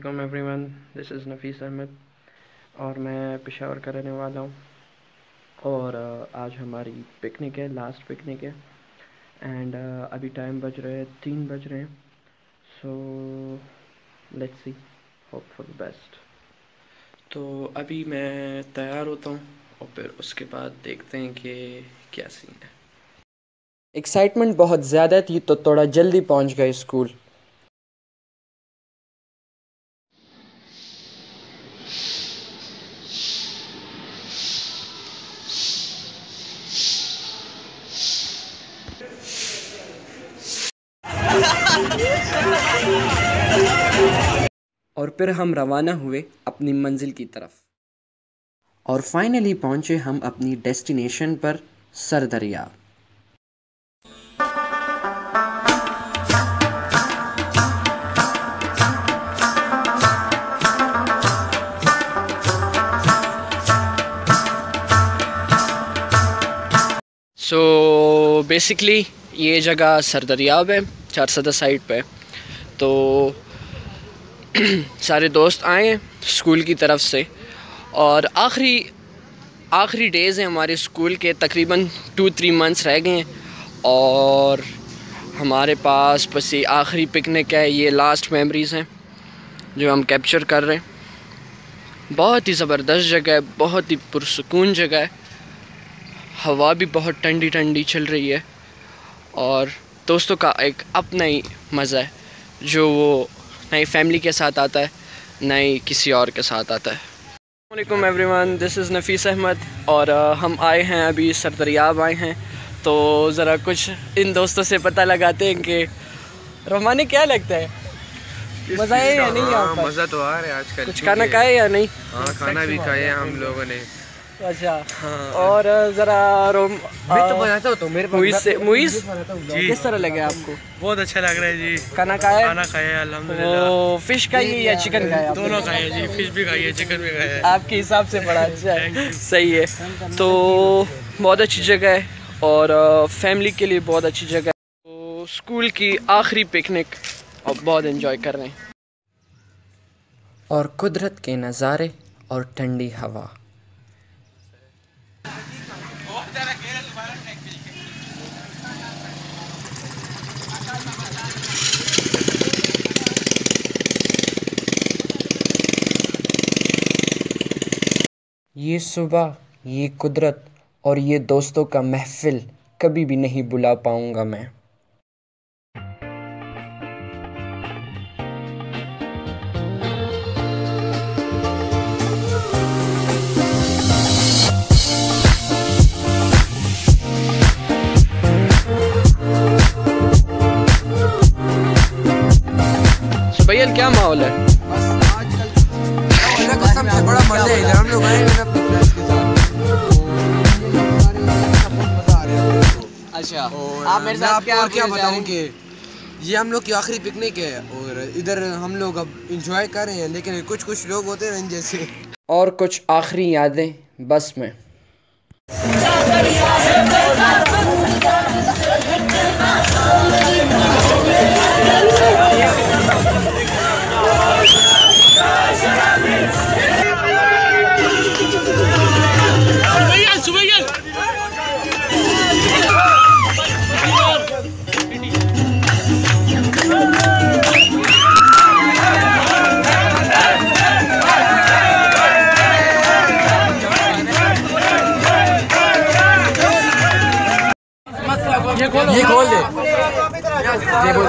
دس is Nafees Ahmad اور میں پشاور کا رہنے والا ہوں اور آج ہماری پکنک ہے لاسٹ پکنک ہے اینڈ ابھی ٹائم بج رہے تین بج رہے ہیں so let see hope for best تو ابھی میں تیار ہوتا ہوں اور پھر اس کے بعد دیکھتے ہیں کہ کیا سین ہے۔ ایکسائٹمنٹ بہت زیادہ تھی تو تھوڑا جلدی پہنچ گئے اسکول۔ اور پھر ہم روانہ ہوئے اپنی منزل کی طرف۔ اور فائنلی پہنچے ہم اپنی ڈیسٹینیشن پر سر دریا سو بیسکلی یہ جگہ سردریاب ہے، چار سدہ سائڈ پہ۔ تو سارے دوست آئے ہیں اسکول کی طرف سے اور آخری آخری ڈیز ہیں ہمارے اسکول کے، تقریباً ٹو تھری منتھس رہ گئے ہیں اور ہمارے پاس بس یہ آخری پکنک ہے، یہ لاسٹ میموریز ہیں جو ہم کیپچر کر رہے ہیں۔ بہت ہی زبردست جگہ ہے، بہت ہی پرسکون جگہ ہے۔ ہوا بھی بہت ٹھنڈی ٹھنڈی چل رہی ہے اور دوستوں کا ایک اپنا ہی مزہ ہے، جو وہ نہ ہی فیملی کے ساتھ آتا ہے نہ ہی کسی اور کے ساتھ آتا ہے۔ السلام علیکم everyone this is Nafees Ahmad اور ہم آئے ہیں ابھی سردریاب آئے ہیں۔ تو ذرا کچھ ان دوستوں سے پتہ لگاتے ہیں کہ رحمانی کیا لگتا ہے؟ مزہ ہے یا نہیں ہاں مزہ تو آ رہا ہے آج کل۔ کچھ کھانا کھائے یا نہیں؟ ہاں کھانا بھی کھائے ہم لوگوں نے۔ اچھا۔ اور ذرا روم میں تو بناتا ہوں تو میرے سے مویز؟ جی۔ کس طرح لگے آپ کو؟ بہت اچھا لگ رہا ہے جی۔ کھانا کھایا کھانا کھائے الحمد وہ فش کھائیے یا چکن کھایا دونوں کھائے جی فش بھی کھائیے چکن بھی کھائے آپ کے حساب سے بڑا اچھا ہے۔ صحیح ہے۔ تو بہت اچھی جگہ ہے اور فیملی کے لیے بہت اچھی جگہ ہے۔ تو اسکول کی آخری پکنک اور بہت انجوائے کر رہے ہیں۔ اور قدرت کے نظارے اور ٹھنڈی ہوا۔ یہ صبح، یہ قدرت اور یہ دوستوں کا محفل کبھی بھی نہیں بلا پاؤں گا میں۔ بھیا کیا ماحول ہے؟ ہم لوگ اچھا آپ میرے ساتھ کیا کیا بتاؤں کہ یہ ہم لوگ کی آخری پکنک ہے اور ادھر ہم لوگ اب انجوائے کر رہے ہیں لیکن کچھ کچھ لوگ ہوتے ہیں جیسے اور کچھ آخری یادیں بس میں۔ یہ کھول دے یہ بول